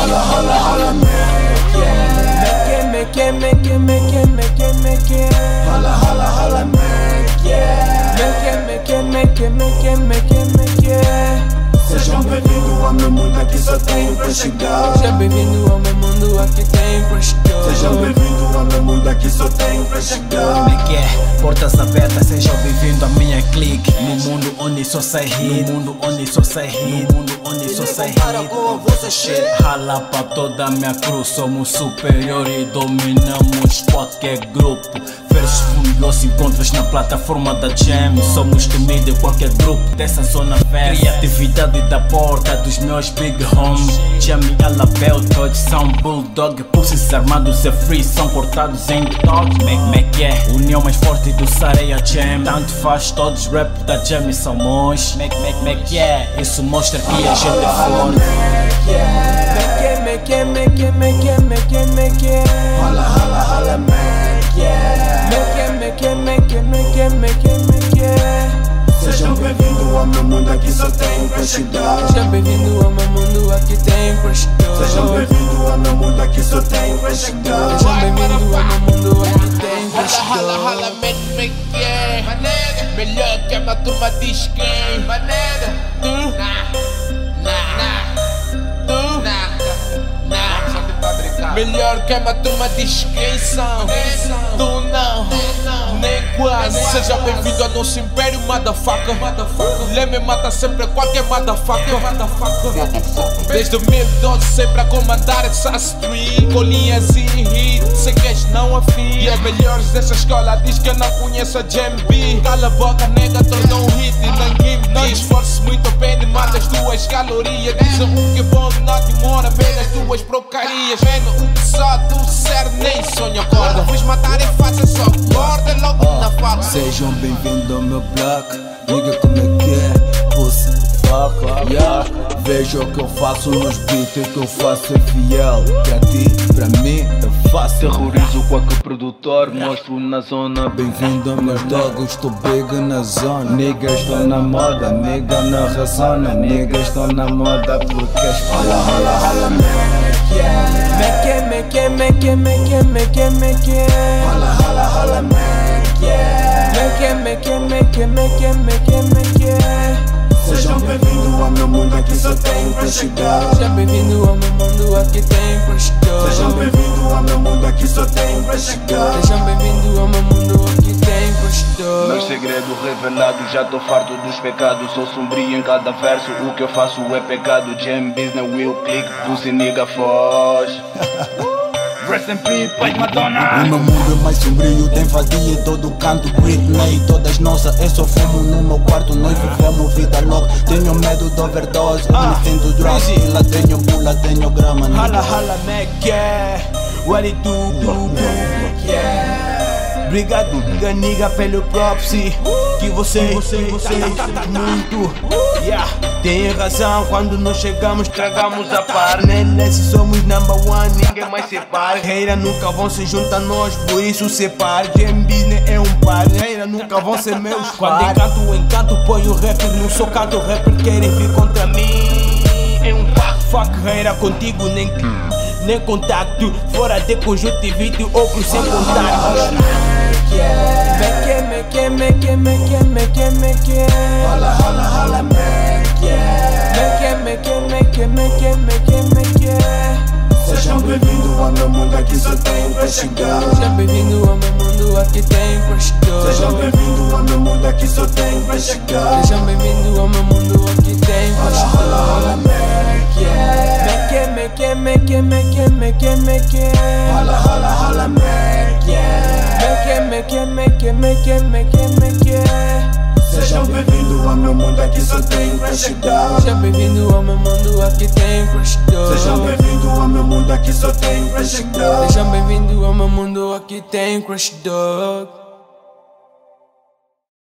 holla, holla, holla, make yeah. Make it, make it, make it, make it, make it, Holla, holla, holla, make yeah. Make it, make it, make it, make it, make it, make it. Sejam bem-vindos ao meu mundo, aqui só tenho pra chegar. Sejam bem-vindo ao meu mundo aqui tem Crestor. Sejam bem-vindos ao meu mundo, aqui só pra chegar. Como é que é? Portas abertas, sejam bem-vindos à minha clique. No mundo onde só sai hit, no mundo onde só sai hit, no mundo onde só sai hit. Shit, rala pra toda a minha cruz, somos superior e dominamos qualquer grupo. Versos furiosos encontros na plataforma da Jam. Somos temidos em qualquer grupo dessa zona verde. Criatividade da porta dos meus big homes. Jamie Alabel, todos são bulldog. Pulses armados é free, são cortados em dog. Mac, Mac, yeah. União mais forte do Sareia Jam. Tanto faz, todos rap da Jam são mons. Mac, Mac, Mac, yeah. Isso mostra que a gente é forte. Make, make, make, make, make. Hala, só tenho pra chegar. Seja bem-vindo ao meu mundo, aqui tem Crestor. Sejam bem-vindos ao meu mundo, aqui só tenho pra chegar. Seja bem-vindo ao meu mundo, aqui tem Hala, hala, hala, Crestor. man, me quer Melhor que a turma diz quem Maneira Tu Nah Melhor que a turma diz quem são Tu não Nem quase. Seja bem-vindo ao nosso império, motherfucker. Leme mata sempre qualquer motherfucker. Desde 2012 sempre a comandar essa street Colinhas e hits, sei que és não afim. E as melhores dessa escola diz que eu não conheço a JMB Cala a boca, nega, tornou um hit e não give Não te esforces muito e mata as tuas calorias Dizem o que é bom não demora, as tuas porcarias. Vendo o que só tu ser nem sonho acorda. Vos matar é fácil, só acorda logo na fala Sejam bem-vindos ao meu bloco. Diga como é que é Pussy, fuck, yeah Veja o que eu faço nos beats O que eu faço é fiel. Pra ti, pra mim, fácil Terrorizo qualquer produtor Mostro na zona Bem-vindo ao meus dogs Estou big na zona Niggas estão na moda Nigga na razona Niggas estão na moda Porque as Hala, hala, hala, make yeah. Make, make, make, make, make. Hala, hala, hala, make yeah. Make, make, make, make, make. Sejam bem-vindos ao meu mundo, aqui só tenho pra chegar. Seja bem-vindo ao meu mundo, aqui tem Crestor. Sejam bem-vindos ao meu mundo, aqui só tenho pra chegar. Seja bem-vindo ao meu mundo, aqui tem Crestor. Meu segredo revelado, já tô farto dos pecados Sou sombrio em cada verso, o que eu faço é pecado Jam business, will click, pussy nigga foge Rest in peace, pai Madonna. O meu mundo é mais sombrio, tem vadia em todo canto Britney, todas nossas, eu só fumo no meu quarto Nós vivemos vida louca, tenho medo de overdose Eu me sinto drug, lá tenho bula, tenho grama. Hala hala Mac yeah What it do do do Obrigado ganiga pelo propsy Que você, você, você. muito. Yeah. Tem razão quando nós chegamos tragamos a par. Nesse somos number one, ninguém mais separa Reira nunca vão se juntar a nós, por isso separa Game business é um par, reira nunca vão ser meus Quando encanto, encanto põe o rapper no canto Rapper querem vir contra mim. É um par, fuck reira contigo nem nem contato, fora de conjuntivite ou por sem contato. Make, make, make, make, make. Hala, hala, hala, make yeah. Make, make, make, make, make. Sejam bem-vindos ao meu mundo, aqui só tenho pra chegar. Seja bem-vindo ao meu mundo, aqui tem Crestor. Sejam bem-vindos ao meu mundo, aqui só tenho pra chegar. Seja bem-vindo Make, make, make, make, make. Sejam bem-vindos ao meu mundo, aqui só tenho pra chegar. Seja bem-vindo ao meu mundo, aqui tem Crestor. Sejam bem-vindos ao meu mundo, aqui só tenho pra chegar. Seja bem-vindo ao meu mundo, aqui tem Crestor.